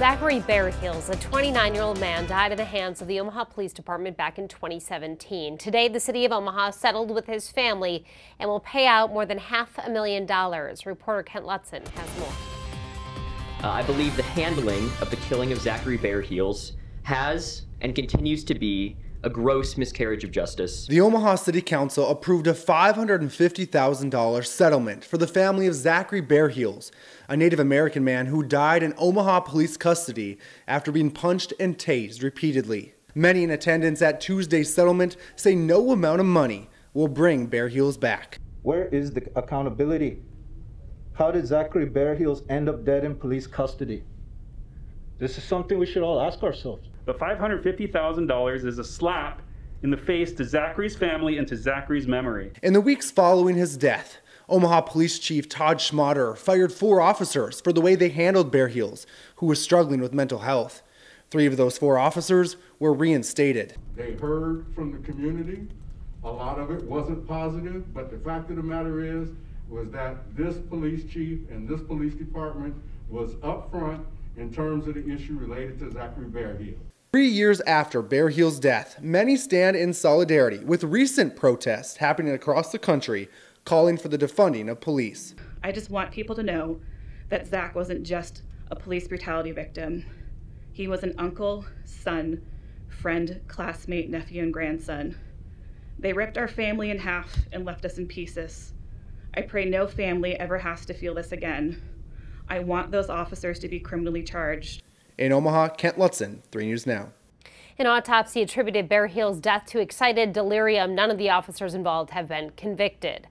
Zachary Bear Heels, a 29-year-old man, died at the hands of the Omaha Police Department back in 2017. Today, the city of Omaha settled with his family and will pay out more than half a million dollars. Reporter Kent Lutzen has more. Uh, I believe the handling of the killing of Zachary Bear Heels has and continues to be a gross miscarriage of justice. The Omaha City Council approved a $550,000 settlement for the family of Zachary Bear Heels, a Native American man who died in Omaha police custody after being punched and tased repeatedly. Many in attendance at Tuesday's settlement say no amount of money will bring Bear Heels back. Where is the accountability? How did Zachary Bear Heels end up dead in police custody? This is something we should all ask ourselves. The $550,000 is a slap in the face to Zachary's family and to Zachary's memory. In the weeks following his death, Omaha Police Chief Todd Schmaderer fired four officers for the way they handled Bear Heels, who was struggling with mental health. Three of those four officers were reinstated. They heard from the community. A lot of it wasn't positive, but the fact of the matter is, was that this police chief and this police department was upfront in terms of the issue related to Zachary Bear Heels. Three years after Bear Heels' death, many stand in solidarity with recent protests happening across the country calling for the defunding of police. I just want people to know that Zach wasn't just a police brutality victim. He was an uncle, son, friend, classmate, nephew, and grandson. They ripped our family in half and left us in pieces. I pray no family ever has to feel this again. I want those officers to be criminally charged. In Omaha, Kent Lutzen, 3 News Now. An autopsy attributed Bear Heels' death to excited delirium. None of the officers involved have been convicted.